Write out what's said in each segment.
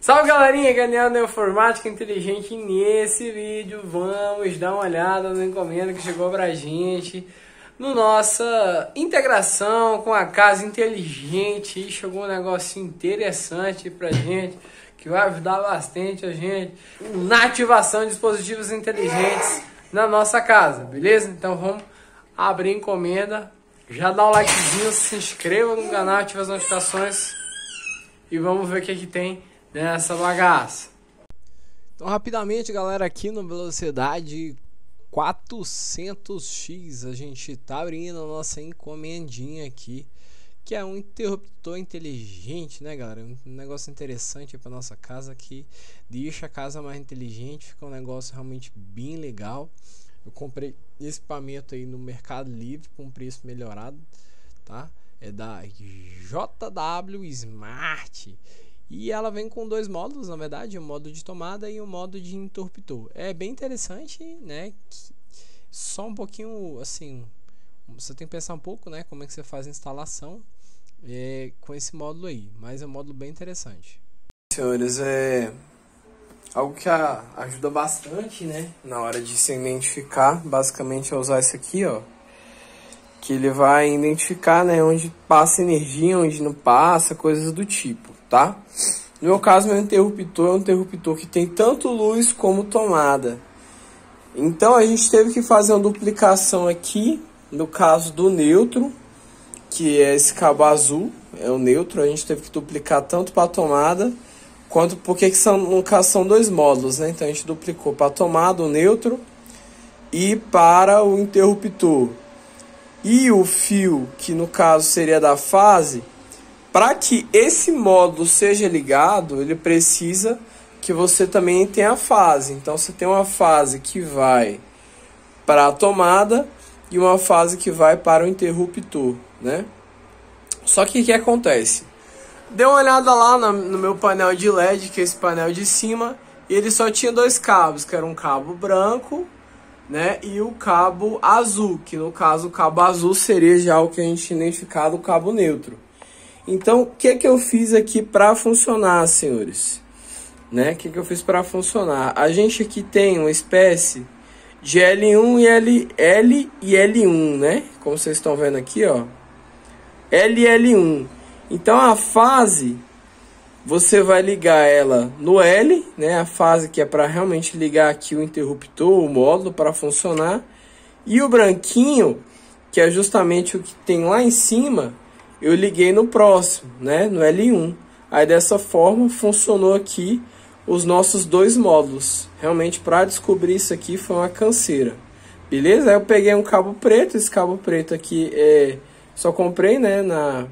Salve galerinha, Galinhada Informática Inteligente. Nesse vídeo vamos dar uma olhada na encomenda que chegou pra gente no nossa integração com a casa inteligente. E chegou um negócio interessante pra gente que vai ajudar bastante a gente na ativação de dispositivos inteligentes na nossa casa, beleza? Então vamos abrir a encomenda. Já dá um likezinho, se inscreva no canal, ative as notificações e vamos ver o que, que tem nessa bagaça. Então, rapidamente, galera, aqui no Velocidade 400X, a gente tá abrindo a nossa encomendinha aqui, que é um interruptor inteligente, né, galera? Um negócio interessante para nossa casa que deixa a casa mais inteligente, fica um negócio realmente bem legal. Eu comprei esse equipamento aí no Mercado Livre com preço melhorado, tá? É da JW Smart. E ela vem com dois módulos, na verdade, um modo de tomada e um modo de interruptor. É bem interessante, né? Só um pouquinho, assim, você tem que pensar um pouco, né? Como é que você faz a instalação é, com esse módulo aí. Mas é um módulo bem interessante. Senhores, é algo que a, ajuda bastante, né? Na hora de se identificar, basicamente é usar esse aqui, ó. Que ele vai identificar, né? Onde passa energia, onde não passa, coisas do tipo tá? No meu caso, meu interruptor é um interruptor que tem tanto luz como tomada. Então a gente teve que fazer uma duplicação aqui, no caso do neutro, que é esse cabo azul, é o neutro, a gente teve que duplicar tanto para a tomada, quanto porque que são, no caso são dois módulos, né? Então a gente duplicou para a tomada, o neutro, e para o interruptor. E o fio, que no caso seria da fase, para que esse módulo seja ligado, ele precisa que você também tenha a fase. Então você tem uma fase que vai para a tomada e uma fase que vai para o interruptor, né? Só que o que acontece? Dê uma olhada lá no meu painel de LED, que é esse painel de cima, e ele só tinha dois cabos, que era um cabo branco, né, e o cabo azul, que no caso o cabo azul seria já o que a gente identificado o cabo neutro. Então, o que, que eu fiz aqui para funcionar, senhores? Né? O que, que eu fiz para funcionar? A gente aqui tem uma espécie de L1 e L, L e L1, né? Como vocês estão vendo aqui, ó. L e L1. Então, a fase, você vai ligar ela no L, né? A fase que é para realmente ligar aqui o interruptor, o módulo para funcionar. E o branquinho, que é justamente o que tem lá em cima, eu liguei no próximo, né, no L1. Aí dessa forma funcionou aqui os nossos dois módulos. Realmente para descobrir isso aqui foi uma canseira. Beleza? Aí eu peguei um cabo preto, esse cabo preto aqui é só comprei, né, na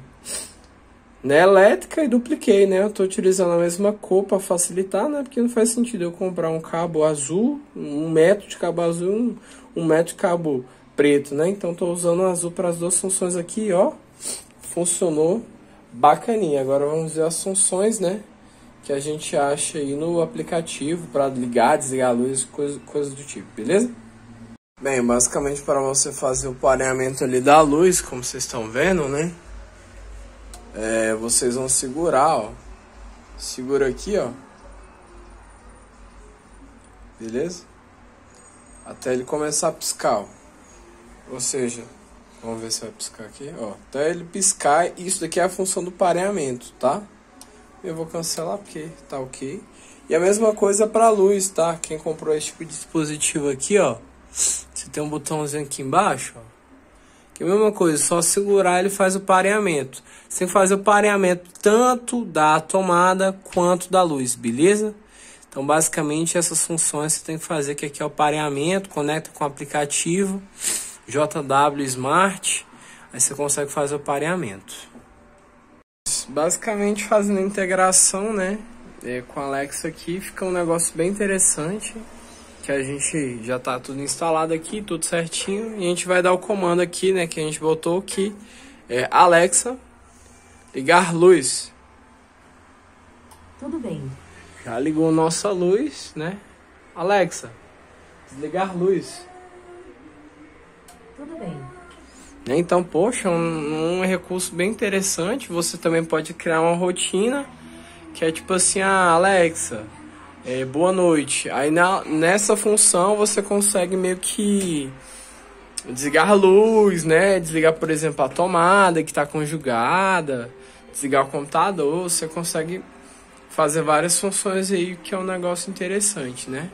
na elétrica e dupliquei, né? Eu tô utilizando a mesma cor para facilitar, né? Porque não faz sentido eu comprar um cabo azul, um metro de cabo azul, um, um metro de cabo preto, né? Então tô usando azul para as duas funções aqui, ó funcionou bacaninha. Agora vamos ver as funções, né? Que a gente acha aí no aplicativo para ligar, desligar a luz, coisas coisa do tipo, beleza? Bem, basicamente para você fazer o pareamento ali da luz, como vocês estão vendo, né? É, vocês vão segurar, ó. Segura aqui, ó. Beleza? Até ele começar a piscar, ó. Ou seja, Vamos ver se vai piscar aqui, ó. Até ele piscar, isso daqui é a função do pareamento, tá? Eu vou cancelar porque tá ok. E a mesma coisa para luz, tá? Quem comprou esse tipo de dispositivo aqui, ó. Você tem um botãozinho aqui embaixo, ó. Que é a mesma coisa, só segurar ele faz o pareamento. Você faz o pareamento tanto da tomada quanto da luz, beleza? Então, basicamente, essas funções você tem que fazer, que aqui é o pareamento, conecta com o aplicativo. JW Smart, aí você consegue fazer o pareamento. Basicamente fazendo a integração, né, é, com a Alexa aqui, fica um negócio bem interessante, que a gente já tá tudo instalado aqui, tudo certinho, e a gente vai dar o comando aqui, né, que a gente botou aqui, é Alexa, ligar luz. Tudo bem. Já ligou nossa luz, né? Alexa, desligar luz. Tudo bem. Então, poxa, um, um recurso bem interessante. Você também pode criar uma rotina que é tipo assim, ah, Alexa, é, boa noite. Aí na, nessa função você consegue meio que desligar a luz, né? Desligar, por exemplo, a tomada que está conjugada, desligar o computador, você consegue fazer várias funções aí que é um negócio interessante, né?